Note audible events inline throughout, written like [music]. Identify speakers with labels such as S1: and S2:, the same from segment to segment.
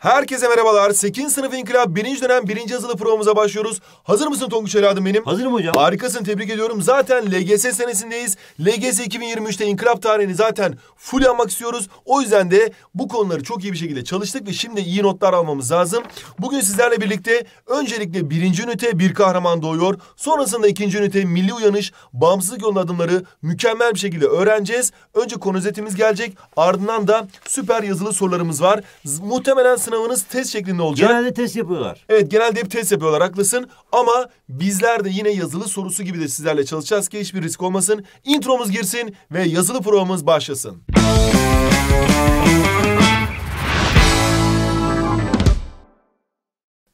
S1: Herkese merhabalar. 8. sınıf inkılap 1. dönem 1. yazılı programımıza başlıyoruz. Hazır mısın Tonguç evladım benim?
S2: Hazırım hocam.
S1: Harikasın tebrik ediyorum. Zaten LGS senesindeyiz. LGS 2023'te inkılap tarihini zaten full yapmak istiyoruz. O yüzden de bu konuları çok iyi bir şekilde çalıştık ve şimdi iyi notlar almamız lazım. Bugün sizlerle birlikte öncelikle birinci ünite bir kahraman doğuyor. Sonrasında ikinci ünite milli uyanış, bağımsızlık yolunda adımları mükemmel bir şekilde öğreneceğiz. Önce konu özetimiz gelecek. Ardından da süper yazılı sorularımız var. Muhtemelen sınavınız test şeklinde olacak.
S2: Genelde test yapıyorlar.
S1: Evet genelde hep test yapıyorlar haklısın. Ama bizler de yine yazılı sorusu gibi de sizlerle çalışacağız ki hiçbir risk olmasın. Intromuz girsin ve yazılı programımız başlasın.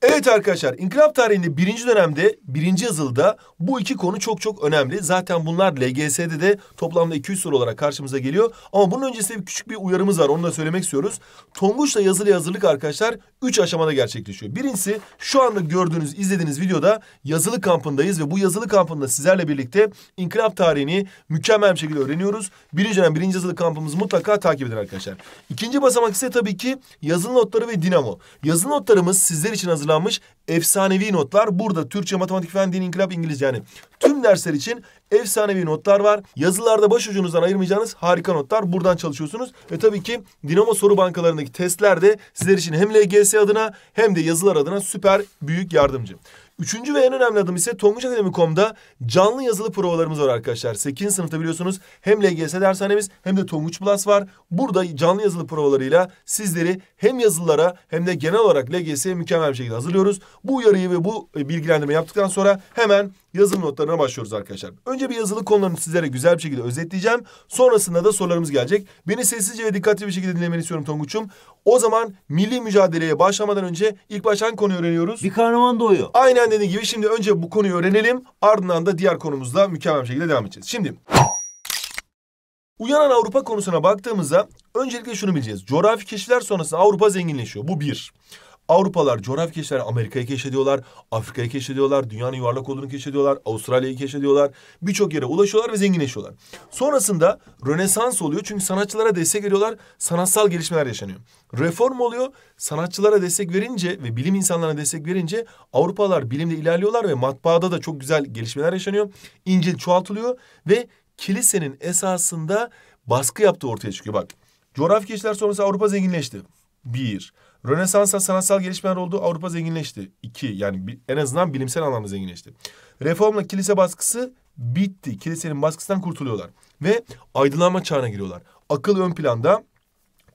S1: Evet arkadaşlar İnkılap tarihinde birinci dönemde birinci yazılıda bu iki konu çok çok önemli. Zaten bunlar LGS'de de toplamda 200 soru olarak karşımıza geliyor. Ama bunun öncesinde bir küçük bir uyarımız var onu da söylemek istiyoruz. Tonguç'la yazılı hazırlık arkadaşlar 3 aşamada gerçekleşiyor. Birincisi şu anda gördüğünüz izlediğiniz videoda yazılı kampındayız ve bu yazılı kampında sizlerle birlikte İnkılap tarihini mükemmel bir şekilde öğreniyoruz. Birinci dönem birinci yazılı kampımızı mutlaka takip edin arkadaşlar. İkinci basamak ise tabii ki yazılı notları ve dinamo. Yazılı notlarımız sizler için hazırlanmış efsanevi notlar. Burada Türkçe, matematik, fen, din, inkılap, İngilizce yani tüm dersler için efsanevi notlar var. Yazılarda başucunuzdan ayırmayacağınız harika notlar. Buradan çalışıyorsunuz. Ve tabii ki Dinamo soru bankalarındaki testler de sizler için hem LGS adına hem de yazılar adına süper büyük yardımcı. Üçüncü ve en önemli adım ise tonguçakademi.com'da canlı yazılı provalarımız var arkadaşlar. 8. sınıfta biliyorsunuz hem LGS dershanemiz hem de Tonguç Plus var. Burada canlı yazılı provalarıyla sizleri hem yazılılara hem de genel olarak LGS'ye mükemmel bir şekilde hazırlıyoruz. Bu uyarıyı ve bu e, bilgilendirme yaptıktan sonra hemen yazılı notlarına başlıyoruz arkadaşlar. Önce bir yazılı konularını sizlere güzel bir şekilde özetleyeceğim. Sonrasında da sorularımız gelecek. Beni sessizce ve dikkatli bir şekilde dinlemeni istiyorum Tonguç'um. O zaman milli mücadeleye başlamadan önce ilk baştan konuyu öğreniyoruz.
S2: Bir kahraman doğuyor.
S1: Aynen dediği gibi şimdi önce bu konuyu öğrenelim. Ardından da diğer konumuzda mükemmel bir şekilde devam edeceğiz. Şimdi uyanan Avrupa konusuna baktığımızda öncelikle şunu bileceğiz. Coğrafi keşifler sonrasında Avrupa zenginleşiyor. Bu bir. Avrupalılar coğrafi keşifler Amerika'yı keşfediyorlar, Afrika'yı keşfediyorlar, dünyanın yuvarlak olduğunu keşfediyorlar, Avustralya'yı keşfediyorlar. Birçok yere ulaşıyorlar ve zenginleşiyorlar. Sonrasında Rönesans oluyor çünkü sanatçılara destek veriyorlar, sanatsal gelişmeler yaşanıyor. Reform oluyor, sanatçılara destek verince ve bilim insanlarına destek verince Avrupalılar bilimde ilerliyorlar ve matbaada da çok güzel gelişmeler yaşanıyor. İncil çoğaltılıyor ve kilisenin esasında baskı yaptığı ortaya çıkıyor. Bak coğrafi keşifler sonrası Avrupa zenginleşti. Bir. Rönesans'ta sanatsal gelişmeler oldu. Avrupa zenginleşti. İki. Yani en azından bilimsel anlamda zenginleşti. Reformla kilise baskısı bitti. Kilisenin baskısından kurtuluyorlar. Ve aydınlanma çağına giriyorlar. Akıl ön planda.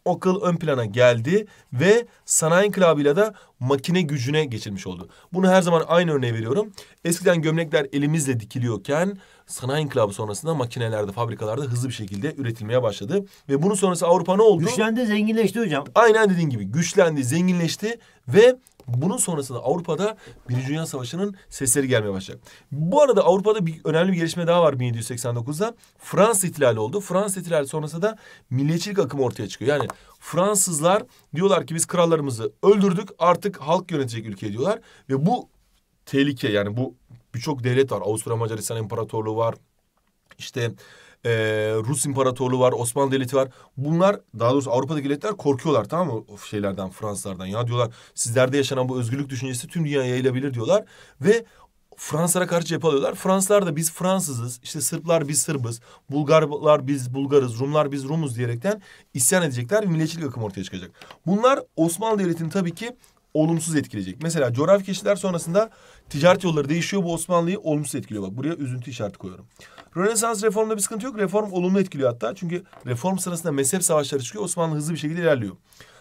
S1: Akıl ön plana geldi ve sanayi inkılabıyla da makine gücüne geçilmiş oldu. Bunu her zaman aynı örneği veriyorum. Eskiden gömlekler elimizle dikiliyorken sanayi inkılabı sonrasında makinelerde, fabrikalarda hızlı bir şekilde üretilmeye başladı. Ve bunun sonrası Avrupa ne oldu?
S2: Güçlendi, zenginleşti hocam.
S1: Aynen dediğin gibi güçlendi, zenginleşti ve bunun sonrasında Avrupa'da Birinci Dünya Savaşı'nın sesleri gelmeye başlayacak. Bu arada Avrupa'da bir önemli bir gelişme daha var 1789'da. Fransız ihtilali oldu. Fransız ihtilali sonrasında da milliyetçilik akımı ortaya çıkıyor. Yani Fransızlar diyorlar ki biz krallarımızı öldürdük artık halk yönetecek ülke diyorlar. Ve bu tehlike yani bu birçok devlet var. Avusturya Macaristan İmparatorluğu var. İşte eee, Rus İmparatorluğu var, Osmanlı Devleti var. Bunlar daha doğrusu Avrupa'daki devletler korkuyorlar tamam mı? O şeylerden, Fransızlardan. Ya diyorlar sizlerde yaşanan bu özgürlük düşüncesi tüm dünyaya yayılabilir diyorlar. Ve Fransızlara karşı cephe alıyorlar. Fransızlar da biz Fransızız, işte Sırplar biz Sırbız, Bulgarlar biz Bulgarız, Rumlar biz Rumuz diyerekten isyan edecekler ve milliyetçilik akımı ortaya çıkacak. Bunlar Osmanlı Devleti'ni tabii ki olumsuz etkileyecek. Mesela coğrafi keşifler sonrasında ticaret yolları değişiyor. Bu Osmanlı'yı olumsuz etkiliyor. Bak buraya üzüntü işareti koyuyorum. Rönesans reformda bir sıkıntı yok. Reform olumlu etkiliyor hatta. Çünkü reform sırasında mezhep savaşları çıkıyor. Osmanlı hızlı bir şekilde ilerliyor.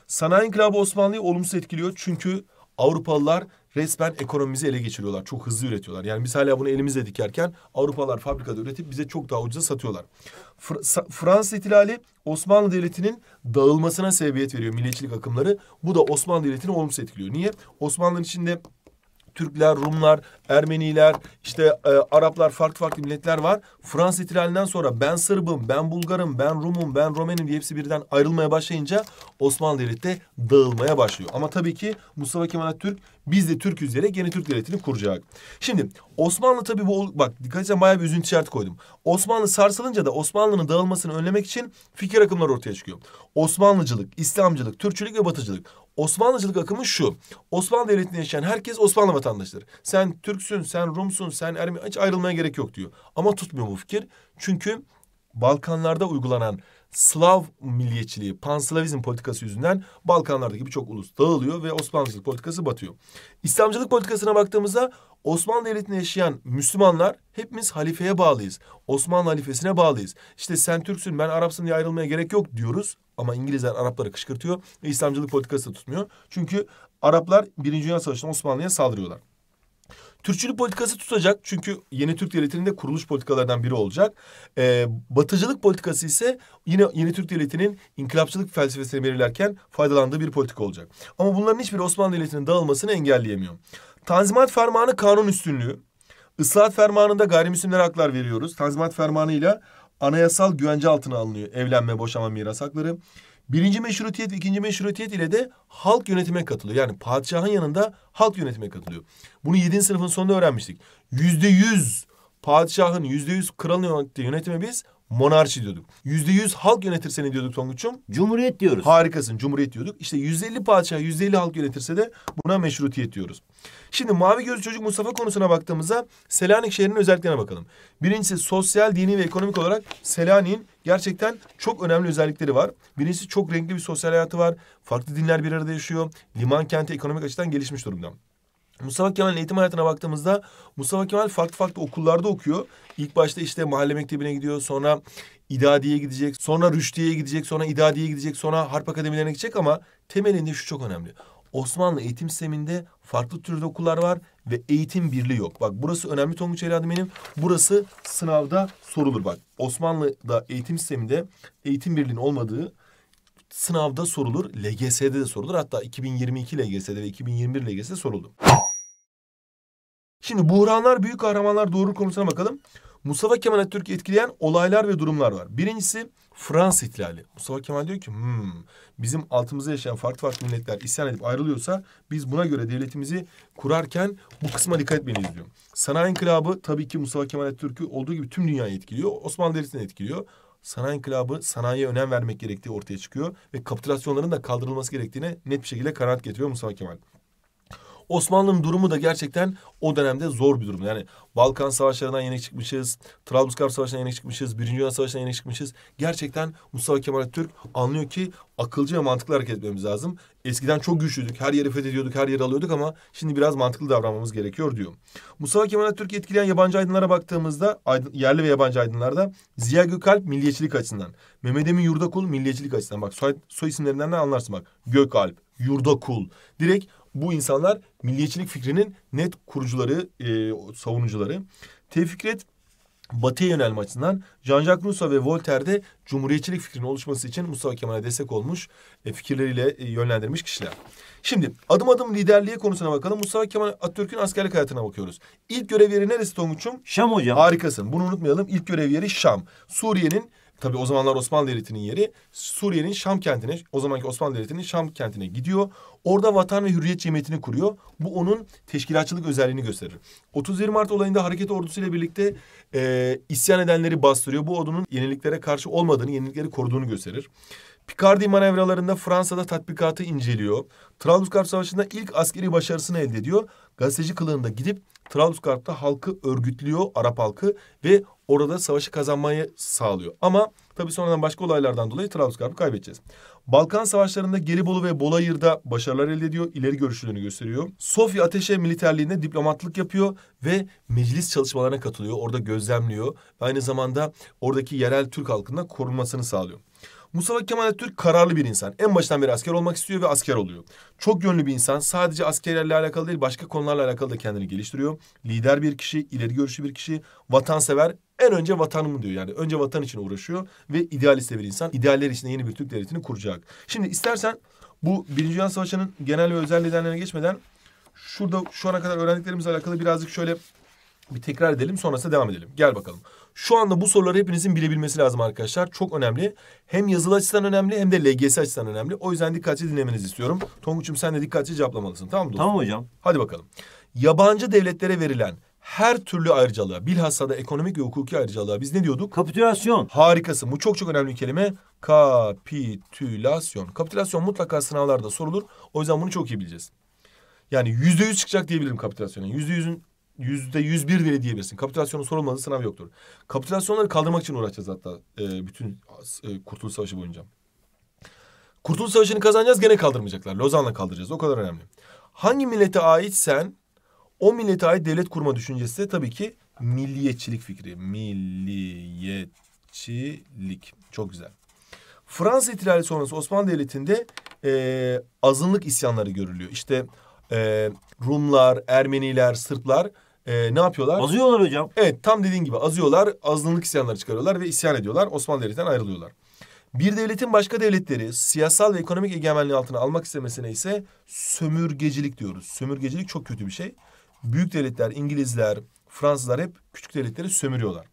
S1: Sanayi inkılabı Osmanlı'yı olumsuz etkiliyor. Çünkü Avrupalılar resmen ekonomimizi ele geçiriyorlar. Çok hızlı üretiyorlar. Yani biz hala bunu elimizle dikerken Avrupalılar fabrikada üretip bize çok daha ucuza satıyorlar. Fr- Fransız ihtilali Osmanlı Devleti'nin dağılmasına sebebiyet veriyor milliyetçilik akımları. Bu da Osmanlı Devleti'ni olumsuz etkiliyor. Niye? Osmanlı'nın içinde Türkler, Rumlar, Ermeniler, işte e, Araplar, farklı farklı milletler var. Fransız ihtilalinden sonra ben Sırbım, ben Bulgarım, ben Rumum, ben Romenim diye hepsi birden ayrılmaya başlayınca Osmanlı Devleti de dağılmaya başlıyor. Ama tabii ki Mustafa Kemal Atatürk biz de Türk'üz diyerek yeni Türk Devleti'ni kuracak. Şimdi Osmanlı tabii bu bak dikkat etsen bayağı bir üzüntü işareti koydum. Osmanlı sarsılınca da Osmanlı'nın dağılmasını önlemek için fikir akımları ortaya çıkıyor. Osmanlıcılık, İslamcılık, Türkçülük ve Batıcılık. Osmanlıcılık akımı şu. Osmanlı Devleti'nde yaşayan herkes Osmanlı vatandaşıdır. Sen Türksün, sen Rumsun, sen Ermeni hiç ayrılmaya gerek yok diyor. Ama tutmuyor bu fikir. Çünkü Balkanlarda uygulanan Slav milliyetçiliği, panslavizm politikası yüzünden Balkanlardaki birçok ulus dağılıyor ve Osmanlıcılık politikası batıyor. İslamcılık politikasına baktığımızda Osmanlı Devleti'nde yaşayan Müslümanlar hepimiz halifeye bağlıyız. Osmanlı halifesine bağlıyız. İşte sen Türksün ben Arapsın diye ayrılmaya gerek yok diyoruz. Ama İngilizler Arapları kışkırtıyor ve İslamcılık politikası da tutmuyor. Çünkü Araplar Birinci Dünya Savaşı'nda Osmanlı'ya saldırıyorlar. Türkçülük politikası tutacak çünkü yeni Türk Devleti'nin de kuruluş politikalarından biri olacak. Ee, batıcılık politikası ise yine yeni Türk Devleti'nin inkılapçılık felsefesini belirlerken faydalandığı bir politika olacak. Ama bunların hiçbiri Osmanlı Devleti'nin dağılmasını engelleyemiyor. Tanzimat Fermanı kanun üstünlüğü. Islahat Fermanı'nda gayrimüslimlere haklar veriyoruz. Tanzimat Fermanı'yla anayasal güvence altına alınıyor evlenme, boşama, miras hakları. Birinci meşrutiyet, ikinci meşrutiyet ile de halk yönetime katılıyor. Yani padişahın yanında halk yönetime katılıyor. Bunu yedinci sınıfın sonunda öğrenmiştik. Yüzde yüz padişahın, yüzde yüz kralın yönettiği yönetime biz monarşi diyorduk. Yüzde yüz halk yönetirse ne diyorduk Tonguç'um?
S2: Cumhuriyet diyoruz.
S1: Harikasın, cumhuriyet diyorduk. İşte yüzde elli padişah, yüzde elli halk yönetirse de buna meşrutiyet diyoruz. Şimdi mavi gözlü çocuk Mustafa konusuna baktığımızda Selanik şehrinin özelliklerine bakalım. Birincisi sosyal, dini ve ekonomik olarak Selanik'in gerçekten çok önemli özellikleri var. Birincisi çok renkli bir sosyal hayatı var. Farklı dinler bir arada yaşıyor. Liman kenti ekonomik açıdan gelişmiş durumda. Mustafa Kemal'in eğitim hayatına baktığımızda Mustafa Kemal farklı farklı okullarda okuyor. İlk başta işte mahalle mektebine gidiyor. Sonra İdadiye'ye gidecek. Sonra Rüştiye'ye gidecek. Sonra İdadiye'ye gidecek. Sonra Harp Akademilerine gidecek ama temelinde şu çok önemli. Osmanlı eğitim sisteminde farklı türde okullar var ve eğitim birliği yok. Bak burası önemli Tonguç evladım benim. Burası sınavda sorulur bak. Osmanlı'da eğitim sisteminde eğitim birliğinin olmadığı sınavda sorulur. LGS'de de sorulur. Hatta 2022 LGS'de ve 2021 LGS'de soruldu. Şimdi buhranlar, büyük kahramanlar doğurur konusuna bakalım. Mustafa Kemal Atatürk'ü etkileyen olaylar ve durumlar var. Birincisi Fransız ihtilali. Mustafa Kemal diyor ki hmm, bizim altımızda yaşayan farklı farklı milletler isyan edip ayrılıyorsa biz buna göre devletimizi kurarken bu kısma dikkat etmeliyiz diyor. Sanayi İnkılabı tabii ki Mustafa Kemal Atatürk'ü olduğu gibi tüm dünyayı etkiliyor. Osmanlı Devleti'ni etkiliyor. Sanayi İnkılabı sanayiye önem vermek gerektiği ortaya çıkıyor ve kapitülasyonların da kaldırılması gerektiğine net bir şekilde kanaat getiriyor Mustafa Kemal. Osmanlı'nın durumu da gerçekten o dönemde zor bir durum. Yani Balkan Savaşlarından yenik çıkmışız, Trablusgarp Savaşı'ndan yenik çıkmışız, Birinci Dünya Savaşı'ndan yenik çıkmışız. Gerçekten Mustafa Kemal Atatürk anlıyor ki akılcı ve mantıklı hareket etmemiz lazım. Eskiden çok güçlüydük, her yeri fethediyorduk, her yeri alıyorduk ama şimdi biraz mantıklı davranmamız gerekiyor diyor. Mustafa Kemal Atatürk'ü etkileyen yabancı aydınlara baktığımızda, aydın, yerli ve yabancı aydınlarda Ziya Gökalp milliyetçilik açısından, Mehmet Emin Yurdakul milliyetçilik açısından. Bak soy, soy isimlerinden de anlarsın bak. Gökalp, Yurdakul. Direkt bu insanlar milliyetçilik fikrinin net kurucuları, e, savunucuları. Tevfikret Batı'ya yönelme açısından Jean-Jacques Rousseau ve Voltaire'de cumhuriyetçilik fikrinin oluşması için Mustafa Kemal'e destek olmuş, e, fikirleriyle e, yönlendirmiş kişiler. Şimdi adım adım liderliğe konusuna bakalım. Mustafa Kemal Atatürk'ün askerlik hayatına bakıyoruz. İlk görev yeri neresi Tonguç'um?
S2: Şam hocam.
S1: Harikasın. Bunu unutmayalım. İlk görev yeri Şam. Suriye'nin Tabi o zamanlar Osmanlı Devleti'nin yeri Suriye'nin Şam kentine, o zamanki Osmanlı Devleti'nin Şam kentine gidiyor. Orada Vatan ve Hürriyet Cemiyeti'ni kuruyor. Bu onun teşkilatçılık özelliğini gösterir. 31 Mart olayında hareket ordusuyla birlikte e, isyan edenleri bastırıyor. Bu ordunun yeniliklere karşı olmadığını, yenilikleri koruduğunu gösterir. Picardy manevralarında Fransa'da tatbikatı inceliyor. Trablusgarp Savaşı'nda ilk askeri başarısını elde ediyor. Gazeteci kılığında gidip Trablusgarp'ta halkı örgütlüyor, Arap halkı ve orada savaşı kazanmayı sağlıyor. Ama tabii sonradan başka olaylardan dolayı Trablusgarp'ı kaybedeceğiz. Balkan Savaşları'nda Gelibolu ve Bolayır'da başarılar elde ediyor, ileri görüşlülüğünü gösteriyor. Sofya Ateşe militerliğinde diplomatlık yapıyor ve meclis çalışmalarına katılıyor. Orada gözlemliyor. Aynı zamanda oradaki yerel Türk halkının korunmasını sağlıyor. Mustafa Kemal Atatürk kararlı bir insan. En baştan beri asker olmak istiyor ve asker oluyor. Çok yönlü bir insan. Sadece askerlerle alakalı değil başka konularla alakalı da kendini geliştiriyor. Lider bir kişi, ileri görüşlü bir kişi, vatansever. En önce vatanımı diyor yani. Önce vatan için uğraşıyor ve idealist bir insan. İdealler içinde yeni bir Türk devletini kuracak. Şimdi istersen bu Birinci Dünya Savaşı'nın genel ve özel nedenlerine geçmeden şurada şu ana kadar öğrendiklerimizle alakalı birazcık şöyle bir tekrar edelim sonrasında devam edelim. Gel bakalım. Şu anda bu soruları hepinizin bilebilmesi lazım arkadaşlar. Çok önemli. Hem yazılı açıdan önemli hem de LGS açısından önemli. O yüzden dikkatli dinlemenizi istiyorum. Tonguç'um sen de dikkatli cevaplamalısın tamam mı dostum?
S2: Tamam hocam.
S1: Hadi bakalım. Yabancı devletlere verilen her türlü ayrıcalığa, bilhassa da ekonomik ve hukuki ayrıcalığa biz ne diyorduk?
S2: Kapitülasyon.
S1: Harikasın. Bu çok çok önemli bir kelime. Kapitülasyon. Kapitülasyon mutlaka sınavlarda sorulur. O yüzden bunu çok iyi bileceğiz. Yani yüzde yüz çıkacak diyebilirim kapitülasyona. Yüzde yüzün yüzde yüz bir bile diyebilirsin. Kapitülasyonun sorulmadığı sınav yoktur. Kapitülasyonları kaldırmak için uğraşacağız hatta e, bütün e, Kurtuluş Savaşı boyunca. Kurtuluş Savaşı'nı kazanacağız gene kaldırmayacaklar. Lozan'la kaldıracağız. O kadar önemli. Hangi millete aitsen o millete ait devlet kurma düşüncesi de tabii ki milliyetçilik fikri. Milliyetçilik. Çok güzel. Fransız ihtilali sonrası Osmanlı Devleti'nde e, azınlık isyanları görülüyor. İşte e, Rumlar, Ermeniler, Sırplar e, ne yapıyorlar?
S2: Azıyorlar hocam.
S1: Evet tam dediğin gibi azıyorlar, azınlık isyanları çıkarıyorlar ve isyan ediyorlar. Osmanlı Devleti'nden ayrılıyorlar. Bir devletin başka devletleri siyasal ve ekonomik egemenliği altına almak istemesine ise sömürgecilik diyoruz. Sömürgecilik çok kötü bir şey. Büyük devletler, İngilizler, Fransızlar hep küçük devletleri sömürüyorlar.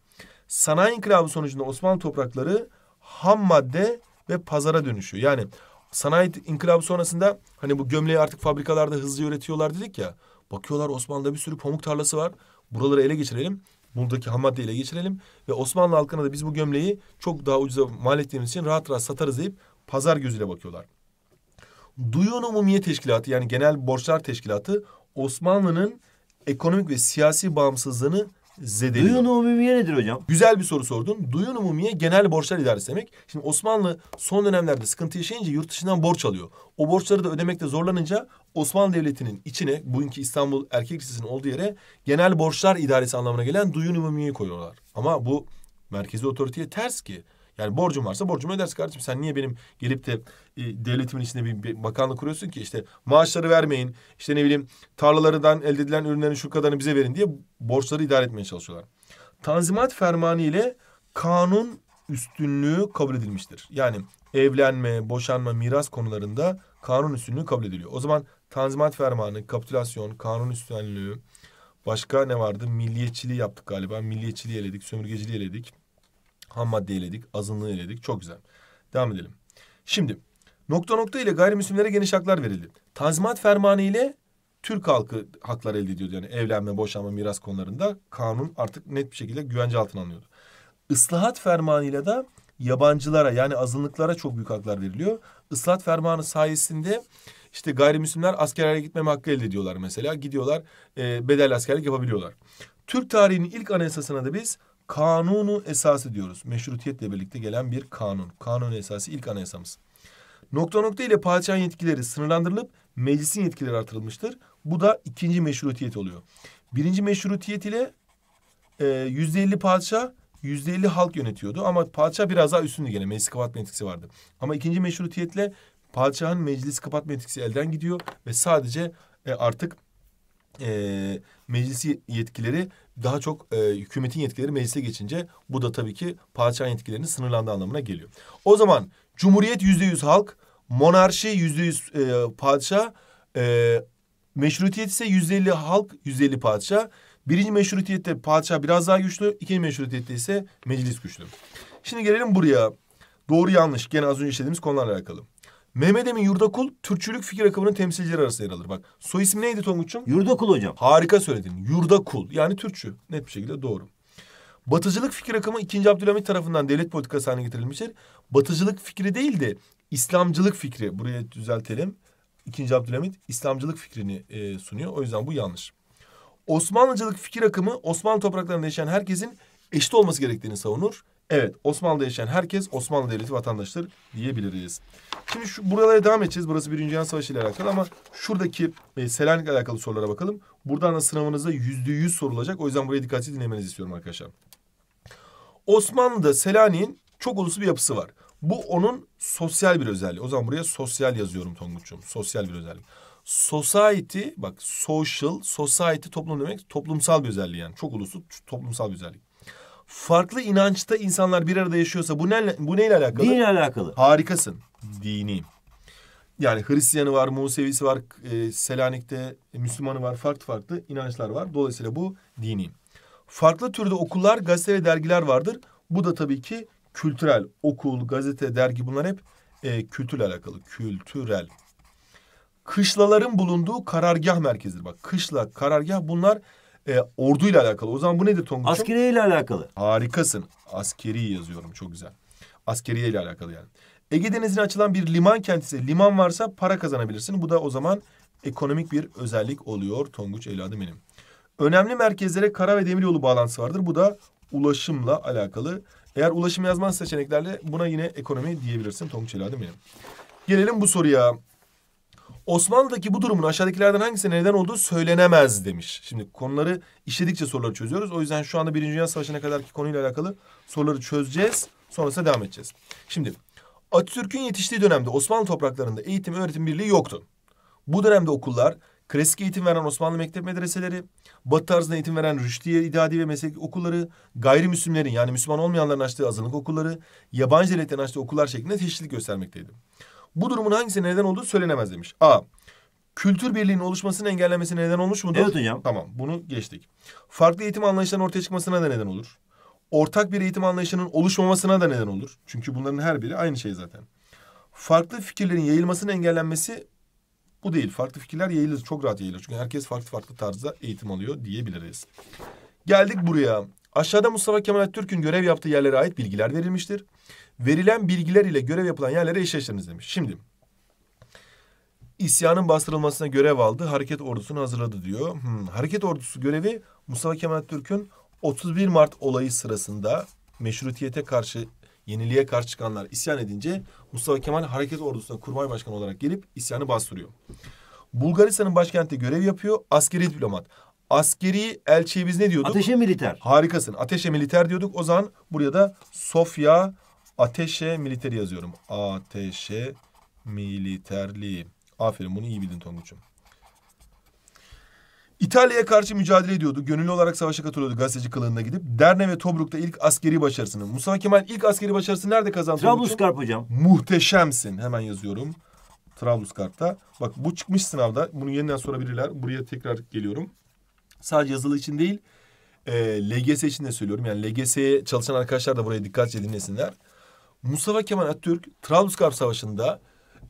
S1: Sanayi inkılabı sonucunda Osmanlı toprakları ham madde ve pazara dönüşüyor. Yani sanayi inkılabı sonrasında hani bu gömleği artık fabrikalarda hızlı üretiyorlar dedik ya. Bakıyorlar Osmanlı'da bir sürü pamuk tarlası var. Buraları ele geçirelim. Buradaki ham ele geçirelim. Ve Osmanlı halkına da biz bu gömleği çok daha ucuza mal ettiğimiz için rahat rahat satarız deyip pazar gözüyle bakıyorlar. Duyun Umumiye Teşkilatı yani Genel Borçlar Teşkilatı Osmanlı'nın ekonomik ve siyasi bağımsızlığını zedeliyor.
S2: Duyun umumiye nedir hocam?
S1: Güzel bir soru sordun. Duyun umumiye genel borçlar idaresi demek. Şimdi Osmanlı son dönemlerde sıkıntı yaşayınca yurt dışından borç alıyor. O borçları da ödemekte zorlanınca Osmanlı Devleti'nin içine bugünkü İstanbul Erkek Lisesi'nin olduğu yere genel borçlar idaresi anlamına gelen duyun umumiyeyi koyuyorlar. Ama bu merkezi otoriteye ters ki. Yani borcum varsa borcumu ödersin kardeşim. Sen niye benim gelip de e, devletimin içinde bir, bir bakanlık kuruyorsun ki? işte maaşları vermeyin. işte ne bileyim tarlalarından elde edilen ürünlerin şu kadarını bize verin diye borçları idare etmeye çalışıyorlar. Tanzimat fermanı ile kanun üstünlüğü kabul edilmiştir. Yani evlenme, boşanma, miras konularında kanun üstünlüğü kabul ediliyor. O zaman Tanzimat fermanı, kapitülasyon, kanun üstünlüğü, başka ne vardı? Milliyetçiliği yaptık galiba. Milliyetçiliği eledik, sömürgeciliği eledik. Ham madde eledik, azınlığı eledik. Çok güzel. Devam edelim. Şimdi nokta nokta ile gayrimüslimlere geniş haklar verildi. Tanzimat fermanı ile Türk halkı haklar elde ediyordu. Yani evlenme, boşanma, miras konularında kanun artık net bir şekilde güvence altına alınıyordu. Islahat fermanıyla da yabancılara yani azınlıklara çok büyük haklar veriliyor. Islahat fermanı sayesinde işte gayrimüslimler askerlere gitmeme hakkı elde ediyorlar mesela. Gidiyorlar e, bedelli askerlik yapabiliyorlar. Türk tarihinin ilk anayasasına da biz kanunu esası diyoruz. Meşrutiyetle birlikte gelen bir kanun. Kanun esası ilk anayasamız. Nokta nokta ile padişahın yetkileri sınırlandırılıp meclisin yetkileri artırılmıştır. Bu da ikinci meşrutiyet oluyor. Birinci meşrutiyet ile e, yüzde elli padişah, yüzde elli halk yönetiyordu. Ama padişah biraz daha üstündü gene. Meclis kapatma etkisi vardı. Ama ikinci meşrutiyetle padişahın meclis kapatma etkisi elden gidiyor. Ve sadece e, artık e, meclisi yetkileri daha çok e, hükümetin yetkileri meclise geçince bu da tabii ki padişahın yetkilerinin sınırlandığı anlamına geliyor. O zaman cumhuriyet yüzde yüz halk, monarşi yüzde yüz e, padişah, e, meşrutiyet ise yüzde elli halk, yüzde elli padişah. Birinci meşrutiyette padişah biraz daha güçlü, ikinci meşrutiyette ise meclis güçlü. Şimdi gelelim buraya. Doğru yanlış gene az önce işlediğimiz konularla alakalı. Mehmet Emin Yurdakul Türkçülük fikir akımının temsilcileri arasında yer alır. Bak soy ismi neydi Tonguç'um?
S2: Yurdakul hocam.
S1: Harika söyledin. Yurdakul yani Türkçü. Net bir şekilde doğru. Batıcılık fikir akımı 2. Abdülhamit tarafından devlet politikası haline getirilmiştir. Batıcılık fikri değil de İslamcılık fikri. Buraya düzeltelim. 2. Abdülhamit İslamcılık fikrini e, sunuyor. O yüzden bu yanlış. Osmanlıcılık fikir akımı Osmanlı topraklarında yaşayan herkesin eşit olması gerektiğini savunur. Evet Osmanlı'da yaşayan herkes Osmanlı Devleti vatandaştır diyebiliriz. Şimdi şu buralara devam edeceğiz. Burası Birinci Dünya Savaşı ile alakalı ama şuradaki e, Selanik'le alakalı sorulara bakalım. Buradan da sınavınızda yüzde yüz sorulacak. O yüzden buraya dikkatli dinlemenizi istiyorum arkadaşlar. Osmanlı'da Selanik'in çok uluslu bir yapısı var. Bu onun sosyal bir özelliği. O zaman buraya sosyal yazıyorum Tonguç'um. Sosyal bir özellik. Society bak social, society toplum demek toplumsal bir özelliği yani. Çok uluslu toplumsal bir özellik. Farklı inançta insanlar bir arada yaşıyorsa bu ne bu neyle alakalı?
S2: Dinle alakalı.
S1: Harikasın. Dini. Yani Hristiyanı var, Musevisi var, e, Selanik'te Müslümanı var, farklı farklı inançlar var. Dolayısıyla bu dini. Farklı türde okullar, gazete ve dergiler vardır. Bu da tabii ki kültürel. Okul, gazete, dergi bunlar hep e, kültürle alakalı. Kültürel. Kışlaların bulunduğu karargah merkezidir. Bak kışla, karargah bunlar e, orduyla alakalı. O zaman bu nedir Tonguç'um?
S2: Askeriye ile alakalı.
S1: Harikasın. Askeri yazıyorum çok güzel. Askeriye ile alakalı yani. Ege Denizi'ne açılan bir liman kenti ise liman varsa para kazanabilirsin. Bu da o zaman ekonomik bir özellik oluyor Tonguç evladım benim. Önemli merkezlere kara ve demiryolu bağlantısı vardır. Bu da ulaşımla alakalı. Eğer ulaşım yazmaz seçeneklerle buna yine ekonomi diyebilirsin Tonguç evladım benim. Gelelim bu soruya. Osmanlı'daki bu durumun aşağıdakilerden hangisine neden olduğu söylenemez demiş. Şimdi konuları işledikçe soruları çözüyoruz. O yüzden şu anda Birinci Dünya Savaşı'na kadarki konuyla alakalı soruları çözeceğiz. Sonrasında devam edeceğiz. Şimdi Atatürk'ün yetiştiği dönemde Osmanlı topraklarında eğitim öğretim birliği yoktu. Bu dönemde okullar klasik eğitim veren Osmanlı mektep medreseleri, Batı tarzında eğitim veren Rüştiye İdadi ve Meslek okulları, gayrimüslimlerin yani Müslüman olmayanların açtığı azınlık okulları, yabancı devletlerin açtığı okullar şeklinde çeşitlilik göstermekteydi. Bu durumun hangisine neden olduğu söylenemez demiş. A. Kültür birliğinin oluşmasının engellenmesine neden olmuş mudur?
S2: Evet hocam.
S1: Tamam bunu geçtik. Farklı eğitim anlayışlarının ortaya çıkmasına da neden olur. Ortak bir eğitim anlayışının oluşmamasına da neden olur. Çünkü bunların her biri aynı şey zaten. Farklı fikirlerin yayılmasının engellenmesi bu değil. Farklı fikirler yayılır. Çok rahat yayılır. Çünkü herkes farklı farklı tarzda eğitim alıyor diyebiliriz. Geldik buraya. Aşağıda Mustafa Kemal Atatürk'ün görev yaptığı yerlere ait bilgiler verilmiştir. Verilen bilgiler ile görev yapılan yerlere eşleştiriniz demiş. Şimdi isyanın bastırılmasına görev aldı. Hareket ordusunu hazırladı diyor. Hmm, hareket ordusu görevi Mustafa Kemal Atatürk'ün 31 Mart olayı sırasında meşrutiyete karşı yeniliğe karşı çıkanlar isyan edince Mustafa Kemal hareket ordusuna kurmay başkanı olarak gelip isyanı bastırıyor. Bulgaristan'ın başkentinde görev yapıyor. Askeri diplomat. Askeri elçiye biz ne diyorduk?
S2: Ateşe militer.
S1: Harikasın. Ateşe militer diyorduk. O zaman buraya da Sofya Ateşe militeri yazıyorum. Ateşe militerli. Aferin bunu iyi bildin Tonguç'um. İtalya'ya karşı mücadele ediyordu. Gönüllü olarak savaşa katılıyordu gazeteci kılığında gidip. Derne ve Tobruk'ta ilk askeri başarısını. Mustafa Kemal ilk askeri başarısını nerede kazandı?
S2: Trablusgarp hocam.
S1: Muhteşemsin. Hemen yazıyorum. Trablusgarp'ta. Bak bu çıkmış sınavda. Bunu yeniden sorabilirler. Buraya tekrar geliyorum. Sadece yazılı için değil. E, LGS için de söylüyorum. Yani LGS'ye çalışan arkadaşlar da buraya dikkatli dinlesinler. Mustafa Kemal Atatürk Trablusgarp Savaşı'nda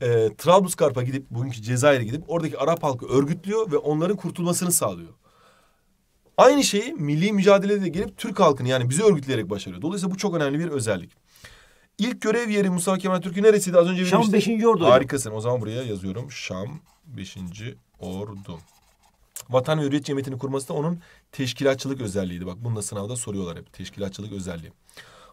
S1: e, Trablusgarp'a gidip bugünkü Cezayir'e gidip oradaki Arap halkı örgütlüyor ve onların kurtulmasını sağlıyor. Aynı şeyi milli mücadelede de gelip Türk halkını yani bizi örgütleyerek başarıyor. Dolayısıyla bu çok önemli bir özellik. İlk görev yeri Mustafa Kemal Atatürk'ün neresiydi? Az önce
S2: Şam
S1: vermiştik.
S2: 5. Ordu.
S1: Harikasın. O zaman buraya yazıyorum. Şam 5. Ordu. Vatan ve Hürriyet Cemiyeti'ni kurması da onun teşkilatçılık özelliğiydi. Bak bunu da sınavda soruyorlar hep. Teşkilatçılık özelliği.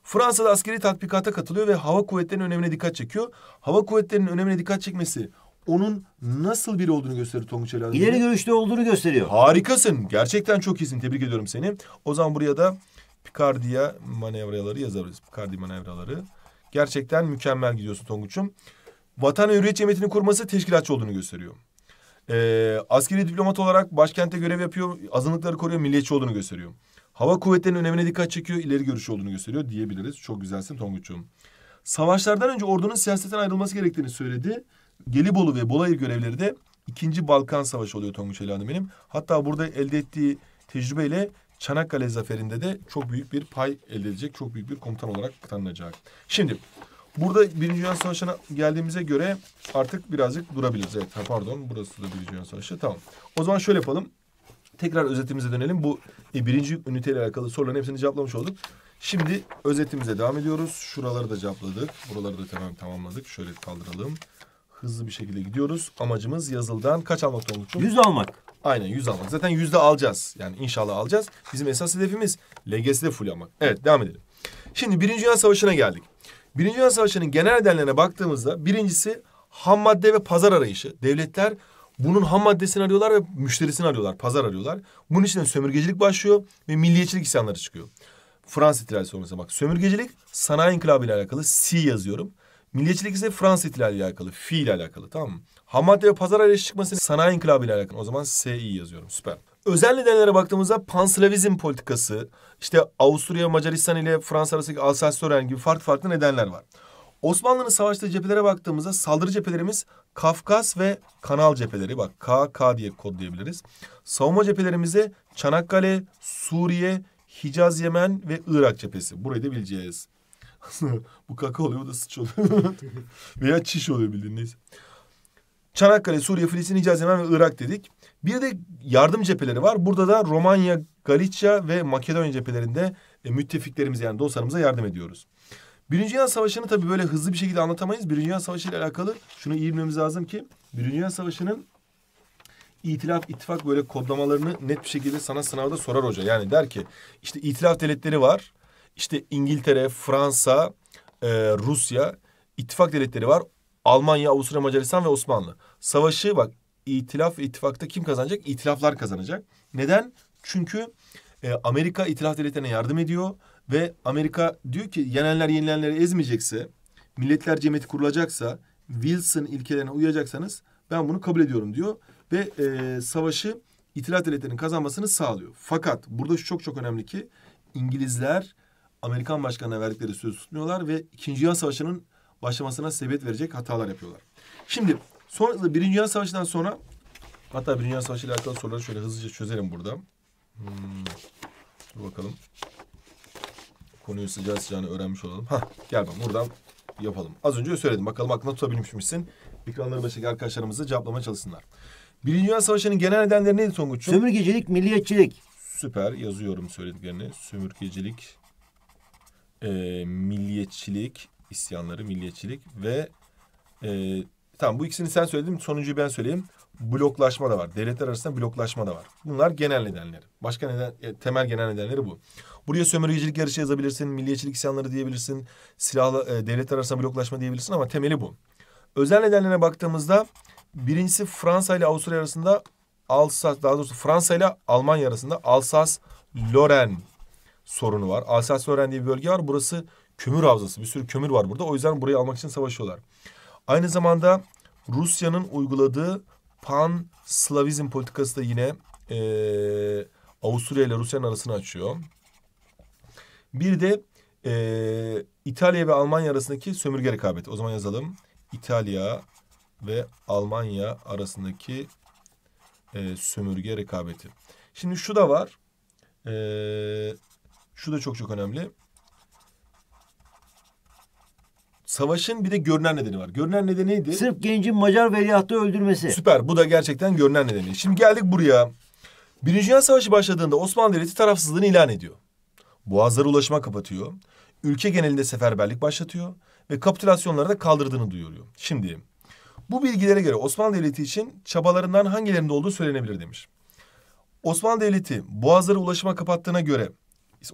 S1: Fransa'da askeri tatbikata katılıyor ve hava kuvvetlerinin önemine dikkat çekiyor. Hava kuvvetlerinin önemine dikkat çekmesi onun nasıl biri olduğunu gösterir Tonguç Ali Adem'in.
S2: İleri görüşlü olduğunu gösteriyor.
S1: Harikasın. Gerçekten çok iyisin. Tebrik ediyorum seni. O zaman buraya da Picardia manevraları yazarız. Picardi manevraları. Gerçekten mükemmel gidiyorsun Tonguç'um. Vatan ve Hürriyet Cemiyeti'ni kurması teşkilatçı olduğunu gösteriyor. Ee, askeri diplomat olarak başkentte görev yapıyor, azınlıkları koruyor, milliyetçi olduğunu gösteriyor. Hava kuvvetlerinin önemine dikkat çekiyor, ileri görüşlü olduğunu gösteriyor diyebiliriz. Çok güzelsin Tonguç'um. Savaşlardan önce ordunun siyasetten ayrılması gerektiğini söyledi. Gelibolu ve Bolayır görevleri de ikinci Balkan Savaşı oluyor Tonguç Ali Hanım benim. Hatta burada elde ettiği tecrübeyle Çanakkale zaferinde de çok büyük bir pay elde edecek. Çok büyük bir komutan olarak tanınacak. Şimdi burada Birinci Dünya Savaşı'na geldiğimize göre artık birazcık durabiliriz. Evet ha, pardon burası da Birinci Dünya Savaşı. Tamam. O zaman şöyle yapalım. Tekrar özetimize dönelim. Bu e, birinci üniteyle alakalı soruların hepsini cevaplamış olduk. Şimdi özetimize devam ediyoruz. Şuraları da cevapladık. Buraları da tamam tamamladık. Şöyle kaldıralım. Hızlı bir şekilde gidiyoruz. Amacımız yazıldan kaç almak Tonguç'um?
S2: Yüz almak.
S1: Aynen yüz almak. Zaten yüzde alacağız. Yani inşallah alacağız. Bizim esas hedefimiz LGS'de full almak. Evet devam edelim. Şimdi Birinci Dünya Savaşı'na geldik. Birinci Dünya Savaşı'nın genel nedenlerine baktığımızda birincisi ham madde ve pazar arayışı. Devletler bunun ham maddesini arıyorlar ve müşterisini arıyorlar. Pazar arıyorlar. Bunun için de sömürgecilik başlıyor ve milliyetçilik isyanları çıkıyor. Fransız ihtilali sonrası bak. Sömürgecilik sanayi inkılabı ile alakalı C yazıyorum. Milliyetçilik ise Fransız ihtilali ile alakalı. Fi ile alakalı tamam mı? Ham madde ve pazar arayışı çıkması sanayi inkılabı ile alakalı. O zaman SI yazıyorum. Süper. Özel nedenlere baktığımızda panslavizm politikası, işte Avusturya, Macaristan ile Fransa arasındaki Alsace-Lorraine gibi farklı farklı nedenler var. Osmanlı'nın savaştığı cephelere baktığımızda saldırı cephelerimiz Kafkas ve Kanal cepheleri. Bak KK diye kodlayabiliriz. Savunma cephelerimize Çanakkale, Suriye, Hicaz, Yemen ve Irak cephesi. Burayı da bileceğiz. [laughs] bu kaka oluyor, bu da sıç oluyor. [laughs] Veya çiş oluyor bildiğin neyse. Çanakkale, Suriye, Filistin, Hicaz, Yemen ve Irak dedik. Bir de yardım cepheleri var. Burada da Romanya, Galicia ve Makedonya cephelerinde e, müttefiklerimize yani dostlarımıza yardım ediyoruz. Birinci Dünya Savaşı'nı tabii böyle hızlı bir şekilde anlatamayız. Birinci Dünya Savaşı ile alakalı şunu iyi bilmemiz lazım ki Birinci Dünya Savaşı'nın İtilaf, ittifak böyle kodlamalarını net bir şekilde sana sınavda sorar hoca. Yani der ki işte itilaf devletleri var. İşte İngiltere, Fransa, e, Rusya, ittifak devletleri var. Almanya, Avusturya, Macaristan ve Osmanlı. Savaşı bak itilaf ittifakta kim kazanacak? İtilaflar kazanacak. Neden? Çünkü e, Amerika itilaf devletlerine yardım ediyor ve Amerika diyor ki yenenler yenilenleri ezmeyecekse, milletler cemiyeti kurulacaksa, Wilson ilkelerine uyacaksanız ben bunu kabul ediyorum diyor ve e, savaşı itilaf devletlerinin kazanmasını sağlıyor. Fakat burada şu çok çok önemli ki İngilizler Amerikan başkanına verdikleri sözü tutmuyorlar ve İkinci Dünya Savaşı'nın başlamasına sebebiyet verecek hatalar yapıyorlar. Şimdi sonra Birinci Dünya Savaşı'ndan sonra hatta Birinci Dünya Savaşı ile alakalı soruları şöyle hızlıca çözelim burada. Hmm, dur bakalım. Konuyu sıcağı sıcağına öğrenmiş olalım. Hah gel bak buradan yapalım. Az önce söyledim. Bakalım aklına tutabilmiş misin? Ekranları başındaki arkadaşlarımızı cevaplamaya çalışsınlar. Birinci Dünya Savaşı'nın genel nedenleri neydi Tonguç'um?
S2: Sömürgecilik, milliyetçilik.
S1: Süper yazıyorum söylediklerini. Sömürgecilik, e, milliyetçilik, isyanları, milliyetçilik ve e, tamam bu ikisini sen söyledin. Sonuncuyu ben söyleyeyim. Bloklaşma da var. Devletler arasında bloklaşma da var. Bunlar genel nedenleri. Başka neden, e, temel genel nedenleri bu. Buraya sömürgecilik yarışı yazabilirsin, milliyetçilik isyanları diyebilirsin, silahlı e, devletler arasında bloklaşma diyebilirsin ama temeli bu. Özel nedenlerine baktığımızda birincisi Fransa ile Avusturya arasında Alsas daha doğrusu Fransa ile Almanya arasında Alsas-Lorraine sorunu var. Alsas-Lorraine diye bir bölge var. Burası kömür havzası. Bir sürü kömür var burada. O yüzden burayı almak için savaşıyorlar. Aynı zamanda Rusya'nın uyguladığı pan-Slavizm politikası da yine e, Avusturya ile Rusya'nın arasını açıyor. Bir de e, İtalya ve Almanya arasındaki sömürge rekabeti. O zaman yazalım. İtalya ve Almanya arasındaki e, sömürge rekabeti. Şimdi şu da var. E, şu da çok çok önemli. Savaşın bir de görünen nedeni var. Görünen nedeni neydi?
S2: Sırp gencin Macar veliahtı öldürmesi.
S1: Süper. Bu da gerçekten görünen nedeni. Şimdi geldik buraya. Birinci Dünya Savaşı başladığında Osmanlı Devleti tarafsızlığını ilan ediyor. Boğazları ulaşıma kapatıyor. Ülke genelinde seferberlik başlatıyor ve kapitülasyonları da kaldırdığını duyuruyor. Şimdi bu bilgilere göre Osmanlı Devleti için çabalarından hangilerinde olduğu söylenebilir demiş. Osmanlı Devleti boğazları ulaşıma kapattığına göre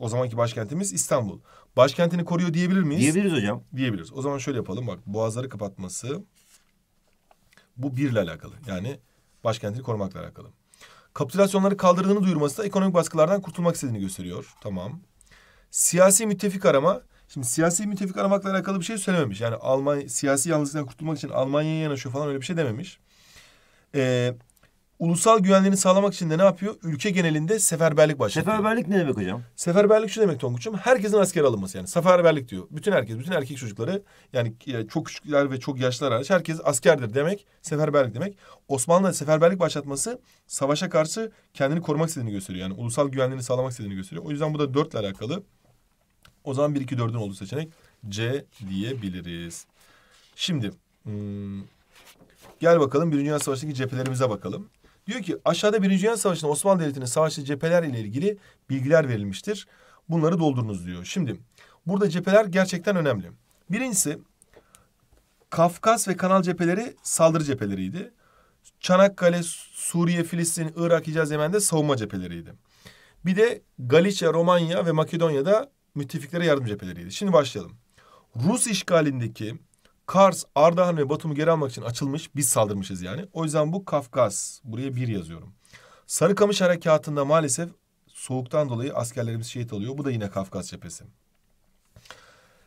S1: o zamanki başkentimiz İstanbul. Başkentini koruyor diyebilir miyiz?
S2: Diyebiliriz hocam.
S1: Diyebiliriz. O zaman şöyle yapalım bak boğazları kapatması bu birle alakalı. Yani başkentini korumakla alakalı. Kapitülasyonları kaldırdığını duyurması da ekonomik baskılardan kurtulmak istediğini gösteriyor. Tamam. Siyasi müttefik arama. Şimdi siyasi müttefik aramakla alakalı bir şey söylememiş. Yani Almanya siyasi yalnızlıktan kurtulmak için Almanya'ya yanaşıyor falan öyle bir şey dememiş. Ee, ulusal güvenliğini sağlamak için de ne yapıyor? Ülke genelinde seferberlik başlatıyor.
S2: Seferberlik ne demek hocam?
S1: Seferberlik şu demek Tonguç'um. Herkesin asker alınması yani. Seferberlik diyor. Bütün herkes, bütün erkek çocukları yani e, çok küçükler ve çok yaşlılar hariç herkes askerdir demek. Seferberlik demek. Osmanlı seferberlik başlatması savaşa karşı kendini korumak istediğini gösteriyor. Yani ulusal güvenliğini sağlamak istediğini gösteriyor. O yüzden bu da dörtle alakalı. O zaman 1 2 4'ün olduğu seçenek C diyebiliriz. Şimdi hmm, gel bakalım Birinci Dünya Savaşı'ndaki cephelerimize bakalım. Diyor ki aşağıda Birinci Dünya Savaşı'nda Osmanlı Devleti'nin savaştığı cepheler ile ilgili bilgiler verilmiştir. Bunları doldurunuz diyor. Şimdi burada cepheler gerçekten önemli. Birincisi Kafkas ve Kanal cepheleri saldırı cepheleriydi. Çanakkale, Suriye, Filistin, Irak, Hicaz, Yemen'de savunma cepheleriydi. Bir de Galicia, Romanya ve Makedonya'da müttefiklere yardım cepheleriydi. Şimdi başlayalım. Rus işgalindeki Kars, Ardahan ve Batum'u geri almak için açılmış. Biz saldırmışız yani. O yüzden bu Kafkas. Buraya bir yazıyorum. Sarıkamış Harekatı'nda maalesef soğuktan dolayı askerlerimiz şehit oluyor. Bu da yine Kafkas cephesi.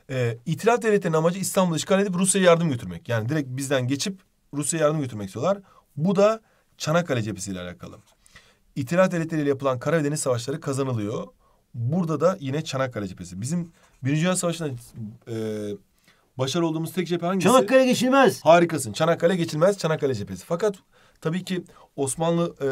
S1: Ee, İtilaf devletlerinin amacı İstanbul'u işgal edip Rusya'ya yardım götürmek. Yani direkt bizden geçip Rusya'ya yardım götürmek istiyorlar. Bu da Çanakkale cephesiyle alakalı. İtilaf devletleriyle yapılan kara ve deniz savaşları kazanılıyor. Burada da yine Çanakkale cephesi. Bizim Birinci Dünya Savaşı'nda e, başarılı olduğumuz tek cephe hangisi?
S2: Çanakkale geçilmez.
S1: Harikasın. Çanakkale geçilmez. Çanakkale cephesi. Fakat tabii ki Osmanlı e,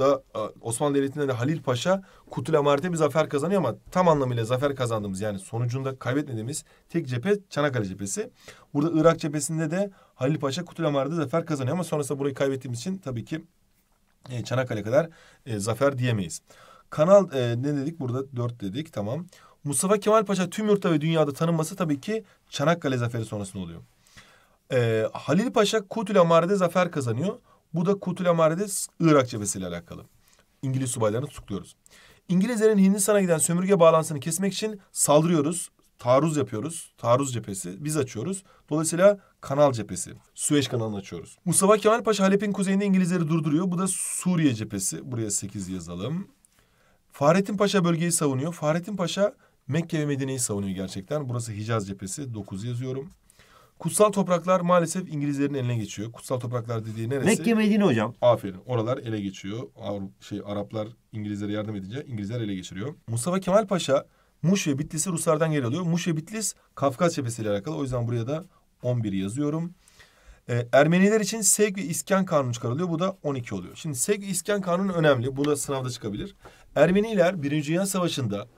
S1: da Osmanlı Devleti'nde de Halil Paşa Kutulamart'e bir zafer kazanıyor ama tam anlamıyla zafer kazandığımız yani sonucunda kaybetmediğimiz tek cephe Çanakkale cephesi. Burada Irak cephesinde de Halil Paşa Kutulamart'e zafer kazanıyor ama sonrasında burayı kaybettiğimiz için tabii ki e, Çanakkale kadar e, zafer diyemeyiz. Kanal e, ne dedik burada? Dört dedik tamam. Mustafa Kemal Paşa tüm yurtta ve dünyada tanınması tabii ki Çanakkale zaferi sonrasında oluyor. E, Halil Paşa Kutul Amare'de zafer kazanıyor. Bu da Kutul Amare'de Irak cephesiyle alakalı. İngiliz subaylarını tutukluyoruz. İngilizlerin Hindistan'a giden sömürge bağlantısını kesmek için saldırıyoruz. Taarruz yapıyoruz. Taarruz cephesi. Biz açıyoruz. Dolayısıyla kanal cephesi. Süveyş kanalını açıyoruz. Mustafa Kemal Paşa Halep'in kuzeyinde İngilizleri durduruyor. Bu da Suriye cephesi. Buraya 8 yazalım. Fahrettin Paşa bölgeyi savunuyor. Fahrettin Paşa Mekke ve Medine'yi savunuyor gerçekten. Burası Hicaz cephesi. 9 yazıyorum. Kutsal topraklar maalesef İngilizlerin eline geçiyor. Kutsal topraklar dediği neresi?
S2: Mekke Medine hocam.
S1: Aferin. Oralar ele geçiyor. Avru- şey Araplar İngilizlere yardım edince İngilizler ele geçiriyor. Mustafa Kemal Paşa Muş ve Bitlis'i Ruslardan geri alıyor. Muş ve Bitlis Kafkas cephesiyle alakalı. O yüzden buraya da 11 yazıyorum. Ee, Ermeniler için Sevk ve İskan Kanunu çıkarılıyor. Bu da 12 oluyor. Şimdi Sevk ve İskan Kanunu önemli. Bu da sınavda çıkabilir. Ermeniler Birinci Dünya Savaşı'nda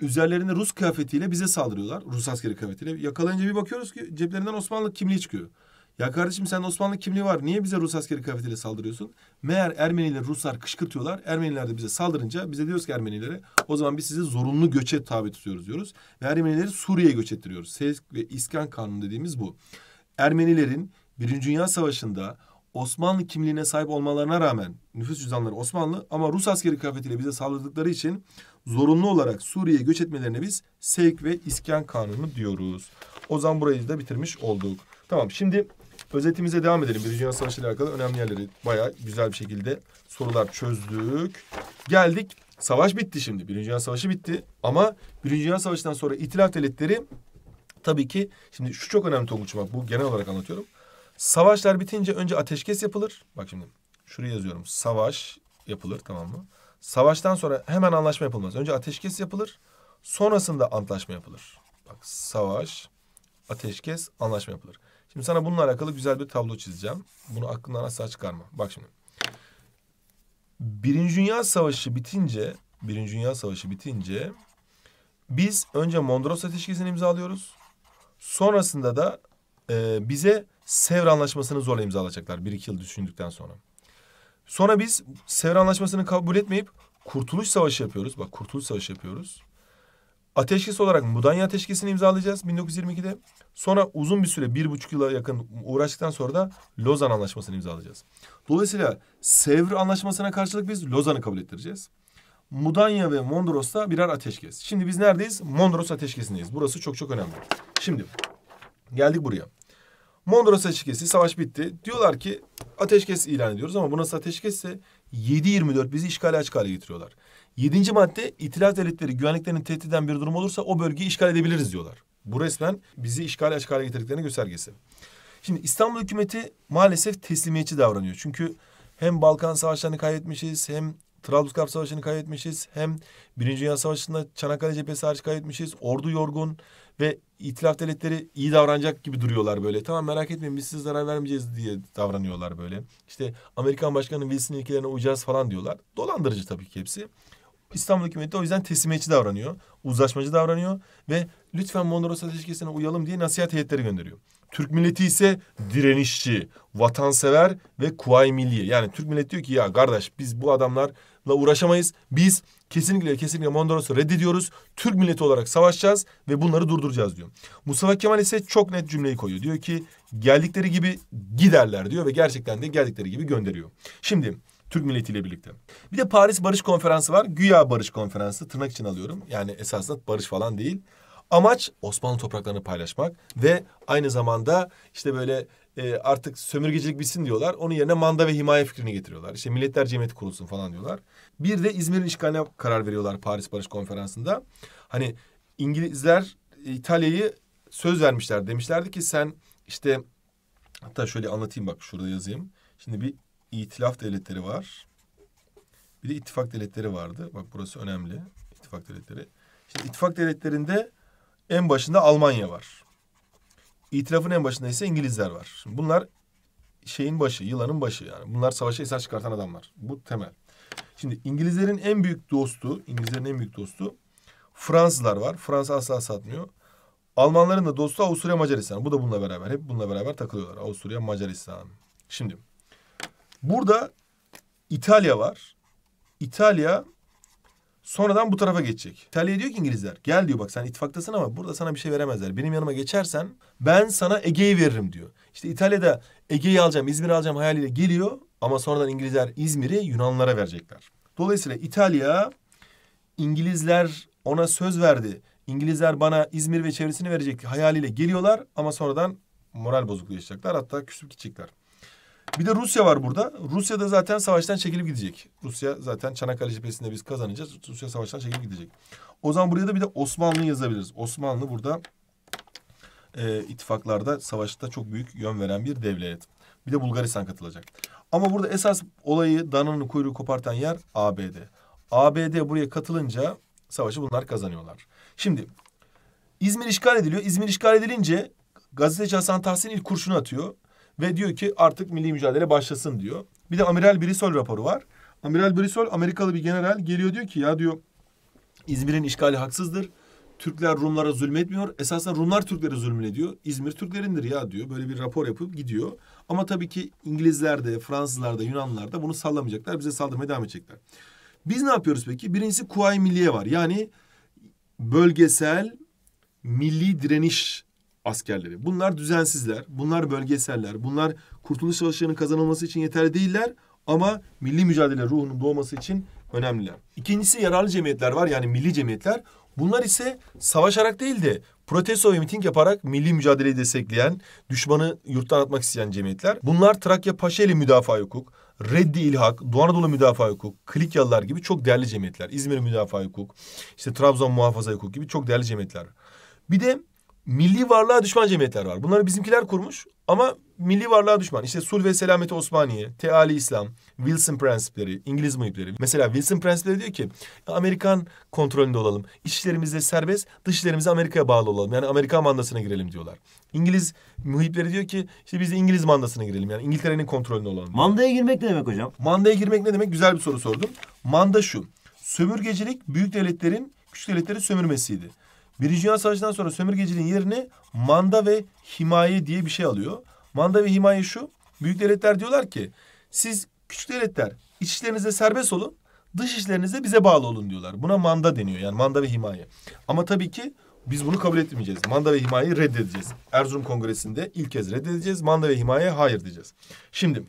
S1: üzerlerinde Rus kıyafetiyle bize saldırıyorlar. Rus askeri kıyafetiyle. Yakalayınca bir bakıyoruz ki ceplerinden Osmanlı kimliği çıkıyor. Ya kardeşim sen Osmanlı kimliği var. Niye bize Rus askeri kıyafetiyle saldırıyorsun? Meğer Ermeniler Ruslar kışkırtıyorlar. Ermeniler de bize saldırınca bize diyoruz ki Ermenilere o zaman biz sizi zorunlu göçe tabi tutuyoruz diyoruz. Ve Ermenileri Suriye'ye göç ettiriyoruz. Sevk ve İskan Kanunu dediğimiz bu. Ermenilerin Birinci Dünya Savaşı'nda Osmanlı kimliğine sahip olmalarına rağmen nüfus cüzdanları Osmanlı ama Rus askeri kıyafetiyle bize saldırdıkları için zorunlu olarak Suriye'ye göç etmelerine biz Sevk ve İskan Kanunu diyoruz. O zaman burayı da bitirmiş olduk. Tamam şimdi özetimize devam edelim. Birinci Dünya Savaşı ile alakalı önemli yerleri bayağı güzel bir şekilde sorular çözdük. Geldik savaş bitti şimdi. Birinci Dünya Savaşı bitti ama Birinci Dünya Savaşı'ndan sonra İtilaf Devletleri tabii ki şimdi şu çok önemli Tonguç'um bak bu genel olarak anlatıyorum. Savaşlar bitince önce ateşkes yapılır. Bak şimdi şuraya yazıyorum. Savaş yapılır tamam mı? Savaştan sonra hemen anlaşma yapılmaz. Önce ateşkes yapılır. Sonrasında antlaşma yapılır. Bak savaş, ateşkes, anlaşma yapılır. Şimdi sana bununla alakalı güzel bir tablo çizeceğim. Bunu aklından asla çıkarma. Bak şimdi. Birinci Dünya Savaşı bitince, Birinci Dünya Savaşı bitince biz önce Mondros Ateşkesi'ni imzalıyoruz. Sonrasında da e, bize Sevr Anlaşması'nı zorla imzalayacaklar bir iki yıl düşündükten sonra. Sonra biz Sevr Anlaşması'nı kabul etmeyip Kurtuluş Savaşı yapıyoruz. Bak Kurtuluş Savaşı yapıyoruz. Ateşkes olarak Mudanya Ateşkesi'ni imzalayacağız 1922'de. Sonra uzun bir süre bir buçuk yıla yakın uğraştıktan sonra da Lozan Anlaşması'nı imzalayacağız. Dolayısıyla Sevr Anlaşması'na karşılık biz Lozan'ı kabul ettireceğiz. Mudanya ve Mondros'ta birer ateşkes. Şimdi biz neredeyiz? Mondros ateşkesindeyiz. Burası çok çok önemli. Şimdi geldik buraya. Mondros ateşkesi savaş bitti. Diyorlar ki ateşkes ilan ediyoruz ama bu nasıl ateşkesse 7-24 bizi işgale açık hale getiriyorlar. Yedinci madde itilaf devletleri güvenliklerini tehdit eden bir durum olursa o bölgeyi işgal edebiliriz diyorlar. Bu resmen bizi işgale açık hale getirdiklerinin göstergesi. Şimdi İstanbul hükümeti maalesef teslimiyetçi davranıyor. Çünkü hem Balkan savaşlarını kaybetmişiz hem Trablusgarp Savaşı'nı kaybetmişiz. Hem Birinci Dünya Savaşı'nda Çanakkale cephesi hariç kaybetmişiz. Ordu yorgun ve itilaf devletleri iyi davranacak gibi duruyorlar böyle. Tamam merak etmeyin biz size zarar vermeyeceğiz diye davranıyorlar böyle. İşte Amerikan Başkanı Wilson ilkelerine uyacağız falan diyorlar. Dolandırıcı tabii ki hepsi. İstanbul hükümeti o yüzden teslimiyetçi davranıyor. Uzlaşmacı davranıyor ve lütfen Mondros Ateşkesi'ne uyalım diye nasihat heyetleri gönderiyor. Türk milleti ise direnişçi, vatansever ve kuvayi milliye. Yani Türk milleti diyor ki ya kardeş biz bu adamlarla uğraşamayız. Biz kesinlikle kesinlikle Mondros'u reddediyoruz. Türk milleti olarak savaşacağız ve bunları durduracağız diyor. Mustafa Kemal ise çok net cümleyi koyuyor. Diyor ki geldikleri gibi giderler diyor ve gerçekten de geldikleri gibi gönderiyor. Şimdi Türk milletiyle birlikte. Bir de Paris Barış Konferansı var. Güya Barış Konferansı tırnak için alıyorum. Yani esasında barış falan değil. Amaç Osmanlı topraklarını paylaşmak ve aynı zamanda işte böyle e, artık sömürgecilik bitsin diyorlar. Onun yerine manda ve himaye fikrini getiriyorlar. İşte Milletler Cemiyeti kurulsun falan diyorlar. Bir de İzmir'in işgaline karar veriyorlar Paris Barış Konferansı'nda. Hani İngilizler İtalya'yı söz vermişler. Demişlerdi ki sen işte hatta şöyle anlatayım bak şurada yazayım. Şimdi bir itilaf devletleri var. Bir de ittifak devletleri vardı. Bak burası önemli. İttifak devletleri. Şimdi ittifak devletlerinde en başında Almanya var. İtilafın en başında ise İngilizler var. Şimdi bunlar şeyin başı, yılanın başı yani. Bunlar savaşa esas çıkartan adamlar. Bu temel. Şimdi İngilizlerin en büyük dostu, İngilizlerin en büyük dostu Fransızlar var. Fransa asla satmıyor. Almanların da dostu Avusturya Macaristan. Bu da bununla beraber. Hep bununla beraber takılıyorlar. Avusturya Macaristan. Şimdi burada İtalya var. İtalya sonradan bu tarafa geçecek. İtalya diyor ki İngilizler gel diyor bak sen ittifaktasın ama burada sana bir şey veremezler. Benim yanıma geçersen ben sana Ege'yi veririm diyor. İşte İtalya'da Ege'yi alacağım, İzmir'i alacağım hayaliyle geliyor ama sonradan İngilizler İzmir'i Yunanlara verecekler. Dolayısıyla İtalya İngilizler ona söz verdi. İngilizler bana İzmir ve çevresini verecek hayaliyle geliyorlar ama sonradan moral bozukluğu yaşayacaklar. Hatta küsüp gidecekler. Bir de Rusya var burada. Rusya da zaten savaştan çekilip gidecek. Rusya zaten Çanakkale cephesinde biz kazanacağız. Rusya savaştan çekilip gidecek. O zaman buraya da bir de Osmanlı yazabiliriz. Osmanlı burada e, ittifaklarda savaşta çok büyük yön veren bir devlet. Bir de Bulgaristan katılacak. Ama burada esas olayı dananın kuyruğu kopartan yer ABD. ABD buraya katılınca savaşı bunlar kazanıyorlar. Şimdi İzmir işgal ediliyor. İzmir işgal edilince gazeteci Hasan Tahsin ilk kurşunu atıyor. Ve diyor ki artık milli mücadele başlasın diyor. Bir de Amiral Brissol raporu var. Amiral Brissol Amerikalı bir general geliyor diyor ki ya diyor İzmir'in işgali haksızdır. Türkler Rumlara zulmetmiyor. Esasen Rumlar Türklere zulmediyor. İzmir Türklerindir ya diyor. Böyle bir rapor yapıp gidiyor. Ama tabii ki İngilizler de, Fransızlar da, Yunanlılar da bunu sallamayacaklar. Bize saldırmaya devam edecekler. Biz ne yapıyoruz peki? Birincisi Kuvayi Milliye var. Yani bölgesel milli direniş askerleri. Bunlar düzensizler, bunlar bölgeseller, bunlar Kurtuluş Savaşı'nın kazanılması için yeterli değiller ama milli mücadele ruhunun doğması için önemliler. İkincisi yararlı cemiyetler var yani milli cemiyetler. Bunlar ise savaşarak değil de protesto ve miting yaparak milli mücadeleyi destekleyen, düşmanı yurttan atmak isteyen cemiyetler. Bunlar Trakya Paşaeli Müdafaa Hukuk, Reddi İlhak, Doğu Anadolu Müdafaa Hukuk, Klikyalılar gibi çok değerli cemiyetler. İzmir Müdafaa Hukuk, işte Trabzon Muhafaza Hukuk gibi çok değerli cemiyetler. Bir de milli varlığa düşman cemiyetler var. Bunları bizimkiler kurmuş ama milli varlığa düşman. İşte Sulh ve Selameti Osmaniye, Teali İslam, Wilson prensipleri, İngiliz muhipleri. Mesela Wilson prensipleri diyor ki Amerikan kontrolünde olalım. İşlerimizde serbest, dışlarımızda Amerika'ya bağlı olalım. Yani Amerikan mandasına girelim diyorlar. İngiliz muhipleri diyor ki işte biz de İngiliz mandasına girelim. Yani İngiltere'nin kontrolünde olalım. Diyor.
S2: Mandaya girmek ne demek hocam?
S1: Mandaya girmek ne demek? Güzel bir soru sordum. Manda şu. Sömürgecilik büyük devletlerin küçük devletleri sömürmesiydi. Birinci Dünya Savaşı'ndan sonra sömürgeciliğin yerini manda ve himaye diye bir şey alıyor. Manda ve himaye şu. Büyük devletler diyorlar ki siz küçük devletler iç serbest olun. Dış işlerinizde bize bağlı olun diyorlar. Buna manda deniyor yani manda ve himaye. Ama tabii ki biz bunu kabul etmeyeceğiz. Manda ve himayeyi reddedeceğiz. Erzurum Kongresi'nde ilk kez reddedeceğiz. Manda ve himaye hayır diyeceğiz. Şimdi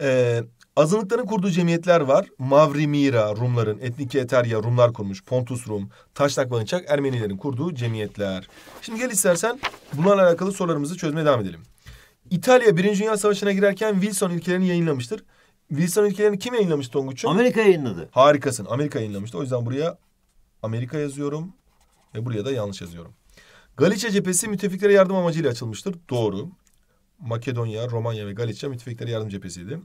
S1: e, azınlıkların kurduğu cemiyetler var. Mavrimira Rumların, Etniki Eterya Rumlar kurmuş. Pontus Rum, Taşnak Vanıçak Ermenilerin kurduğu cemiyetler. Şimdi gel istersen bunlarla alakalı sorularımızı çözmeye devam edelim. İtalya Birinci Dünya Savaşı'na girerken Wilson ilkelerini yayınlamıştır. Wilson ilkelerini kim yayınlamış Tonguç'um?
S2: Amerika yayınladı.
S1: Harikasın. Amerika yayınlamıştı. O yüzden buraya Amerika yazıyorum ve buraya da yanlış yazıyorum. Galicia cephesi müttefiklere yardım amacıyla açılmıştır. Doğru. Makedonya, Romanya ve Galicia müttefiklere yardım cephesiydi.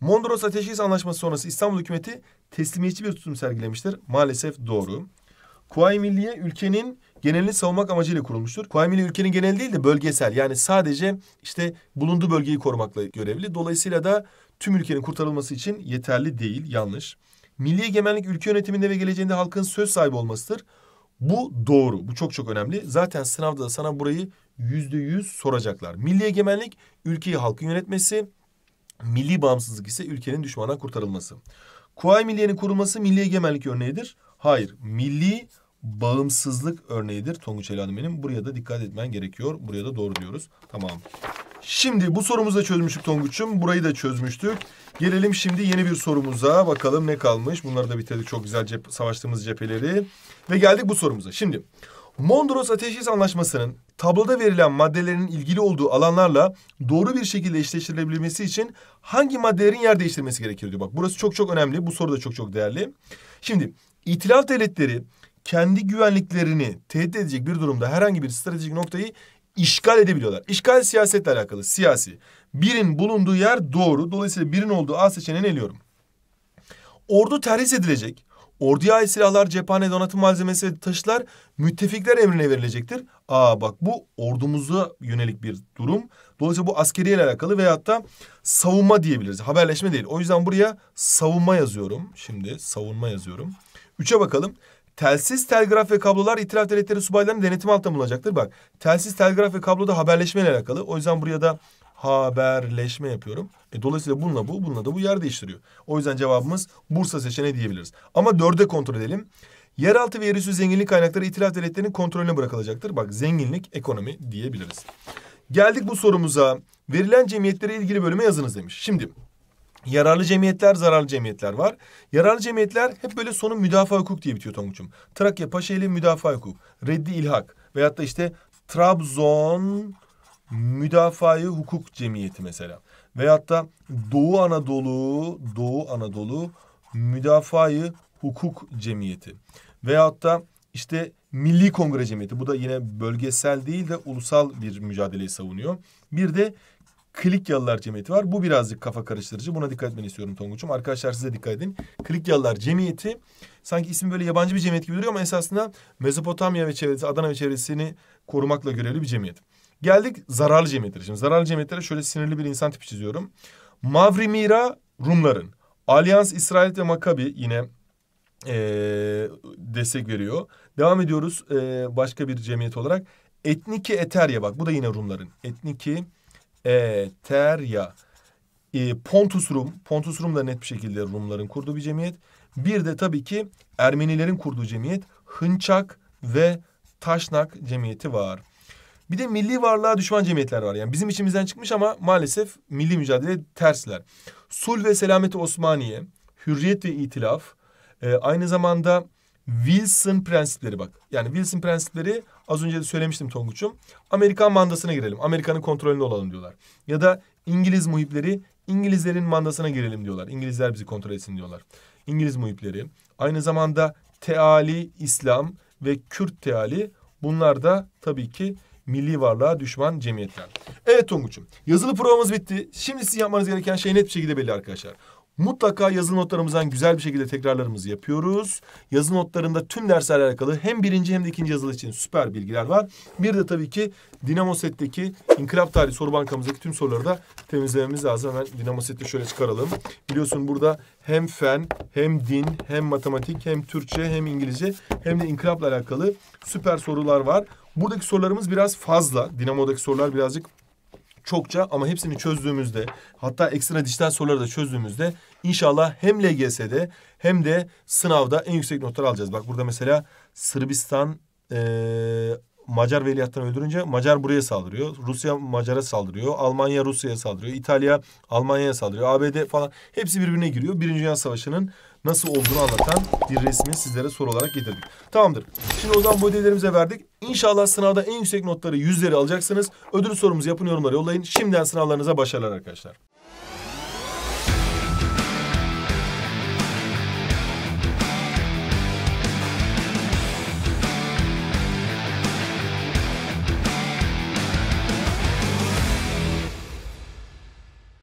S1: Mondros Ateşkes Anlaşması sonrası İstanbul hükümeti teslimiyetçi bir tutum sergilemiştir. Maalesef doğru. Kuvayi Milliye ülkenin genelini savunmak amacıyla kurulmuştur. Kuvayi Milliye ülkenin genel değil de bölgesel. Yani sadece işte bulunduğu bölgeyi korumakla görevli. Dolayısıyla da tüm ülkenin kurtarılması için yeterli değil. Yanlış. Milli egemenlik ülke yönetiminde ve geleceğinde halkın söz sahibi olmasıdır. Bu doğru. Bu çok çok önemli. Zaten sınavda da sana burayı yüzde yüz soracaklar. Milli egemenlik ülkeyi halkın yönetmesi, milli bağımsızlık ise ülkenin düşmandan kurtarılması. Kuvayi Milliye'nin kurulması milli egemenlik örneğidir. Hayır, milli bağımsızlık örneğidir Tonguç Elhanım benim. Buraya da dikkat etmen gerekiyor. Buraya da doğru diyoruz. Tamam. Şimdi bu sorumuzu da çözmüştük Tonguç'um. Burayı da çözmüştük. Gelelim şimdi yeni bir sorumuza. Bakalım ne kalmış. Bunları da bitirdik çok güzel cep savaştığımız cepheleri. Ve geldik bu sorumuza. Şimdi Mondros Ateşkes Anlaşması'nın tabloda verilen maddelerin ilgili olduğu alanlarla doğru bir şekilde eşleştirilebilmesi için hangi maddelerin yer değiştirmesi gerekir diyor. Bak burası çok çok önemli. Bu soru da çok çok değerli. Şimdi İtilaf devletleri kendi güvenliklerini tehdit edecek bir durumda herhangi bir stratejik noktayı işgal edebiliyorlar. İşgal siyasetle alakalı, siyasi. Birin bulunduğu yer doğru. Dolayısıyla birin olduğu A seçeneğini eliyorum. Ordu terhis edilecek. Orduya ait silahlar, cephane, donatım malzemesi ve taşıtlar müttefikler emrine verilecektir. Aa bak bu ordumuza yönelik bir durum. Dolayısıyla bu askeriye ile alakalı veyahut da savunma diyebiliriz. Haberleşme değil. O yüzden buraya savunma yazıyorum. Şimdi savunma yazıyorum. Üçe bakalım. Telsiz, telgraf ve kablolar itiraf devletleri subaylarının denetim altında bulunacaktır. Bak telsiz, telgraf ve kabloda haberleşme ile alakalı. O yüzden buraya da haberleşme yapıyorum. E, dolayısıyla bununla bu, bununla da bu yer değiştiriyor. O yüzden cevabımız Bursa seçeneği diyebiliriz. Ama dörde kontrol edelim. Yeraltı ve yerüstü zenginlik kaynakları itilaf devletlerinin kontrolüne bırakılacaktır. Bak zenginlik, ekonomi diyebiliriz. Geldik bu sorumuza. Verilen cemiyetlere ilgili bölüme yazınız demiş. Şimdi yararlı cemiyetler, zararlı cemiyetler var. Yararlı cemiyetler hep böyle sonu müdafaa hukuk diye bitiyor Tonguç'um. Trakya Paşaeli müdafaa hukuk, reddi ilhak veyahut da işte Trabzon müdafaa hukuk cemiyeti mesela. Veyahut da Doğu Anadolu, Doğu Anadolu müdafaa hukuk cemiyeti. Veyahut da işte Milli Kongre Cemiyeti. Bu da yine bölgesel değil de ulusal bir mücadeleyi savunuyor. Bir de Klikyalılar Cemiyeti var. Bu birazcık kafa karıştırıcı. Buna dikkat etmeni istiyorum Tonguç'um. Arkadaşlar size dikkat edin. Klikyalılar Cemiyeti sanki ismi böyle yabancı bir cemiyet gibi duruyor ama esasında Mezopotamya ve çevresi, Adana ve çevresini korumakla görevli bir cemiyet. Geldik zararlı cemiyetlere. Şimdi zararlı cemiyetlere şöyle sinirli bir insan tipi çiziyorum. Mavrimira Rumların. Alyans İsrail ve Makabi yine e, destek veriyor. Devam ediyoruz e, başka bir cemiyet olarak. Etniki Eterya bak bu da yine Rumların. Etniki Eterya. E, Pontus Rum. Pontus Rum da net bir şekilde Rumların kurduğu bir cemiyet. Bir de tabii ki Ermenilerin kurduğu cemiyet Hınçak ve Taşnak cemiyeti var. Bir de milli varlığa düşman cemiyetler var. Yani bizim içimizden çıkmış ama maalesef milli mücadele tersler. Sul ve Selameti Osmaniye, Hürriyet ve İtilaf, e, aynı zamanda Wilson prensipleri bak. Yani Wilson prensipleri az önce de söylemiştim Tonguç'um. Amerikan mandasına girelim. Amerika'nın kontrolünde olalım diyorlar. Ya da İngiliz muhipleri İngilizlerin mandasına girelim diyorlar. İngilizler bizi kontrol etsin diyorlar. İngiliz muhipleri. Aynı zamanda Teali İslam ve Kürt Teali bunlar da tabii ki milli varlığa düşman cemiyetler. Evet Tonguç'um yazılı programımız bitti. Şimdi sizin yapmanız gereken şey net bir şekilde belli arkadaşlar. Mutlaka yazılı notlarımızdan güzel bir şekilde tekrarlarımızı yapıyoruz. Yazılı notlarında tüm derslerle alakalı hem birinci hem de ikinci yazılı için süper bilgiler var. Bir de tabii ki Dinamo Set'teki İnkılap Tarihi soru bankamızdaki tüm soruları da temizlememiz lazım. Hemen Dinamo Set'i şöyle çıkaralım. Biliyorsun burada hem fen, hem din, hem matematik, hem Türkçe, hem İngilizce, hem de inkılapla alakalı süper sorular var. Buradaki sorularımız biraz fazla. Dinamo'daki sorular birazcık çokça ama hepsini çözdüğümüzde hatta ekstra dijital soruları da çözdüğümüzde inşallah hem LGS'de hem de sınavda en yüksek notlar alacağız. Bak burada mesela Sırbistan ee, Macar veliahtını öldürünce Macar buraya saldırıyor. Rusya Macar'a saldırıyor. Almanya Rusya'ya saldırıyor. İtalya Almanya'ya saldırıyor. ABD falan hepsi birbirine giriyor. Birinci Dünya Savaşı'nın nasıl olduğunu anlatan bir resmi sizlere soru olarak getirdik. Tamamdır. Şimdi o zaman bu ödevlerimize verdik. İnşallah sınavda en yüksek notları yüzleri alacaksınız. Ödül sorumuzu yapın yorumlara yollayın. Şimdiden sınavlarınıza başarılar arkadaşlar.